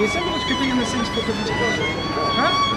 Вы сами лучки приняли на 70 потом. А?